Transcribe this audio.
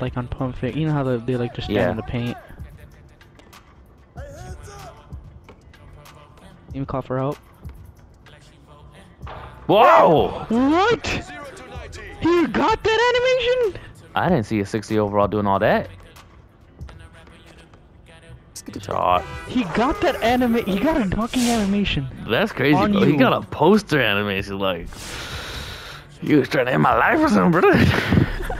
like on Pump fake, You know how they, they like just stand Yeah. in the paint. You call for help. Whoa! What? He got that animation? I didn't see a 60 overall doing all that. Shot. He got that anime. He got a knocking animation. That's crazy, bro. You. He got a poster animation like. You was trying to end my life or something, brother.